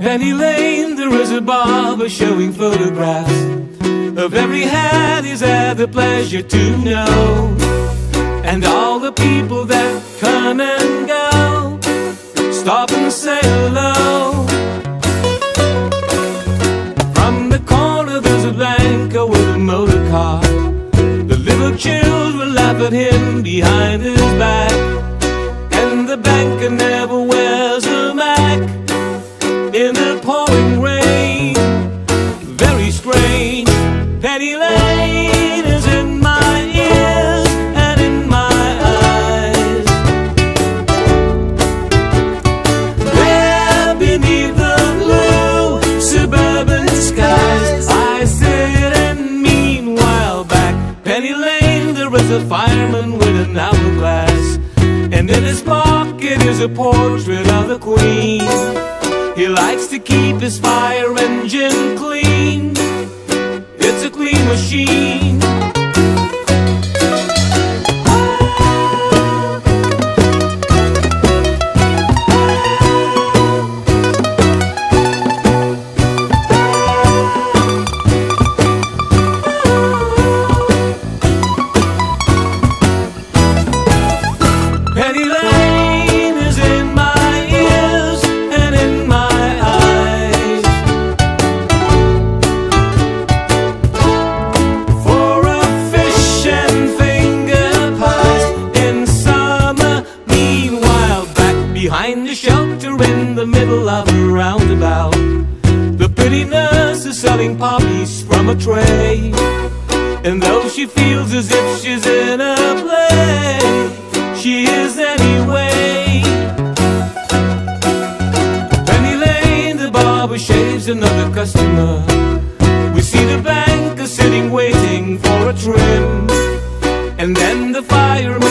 Penny Lane, there is a barber showing photographs of every hat he's had the pleasure to know, and all the people that come and go stop and say hello. From the corner, there's a banker with a motor car. The little children laugh at him behind his back, and the banker never Very strange. Penny Lane is in my ears and in my eyes. There beneath the blue suburban skies, I sit and meanwhile back Penny Lane, there is a fireman with an hourglass, and in his pocket is a portrait of the Queen. He likes to keep his fire engine middle of a roundabout. The pretty nurse is selling poppies from a tray. And though she feels as if she's in a play, she is anyway. Penny Lane, the barber shaves another customer. We see the banker sitting waiting for a trim. And then the fireman.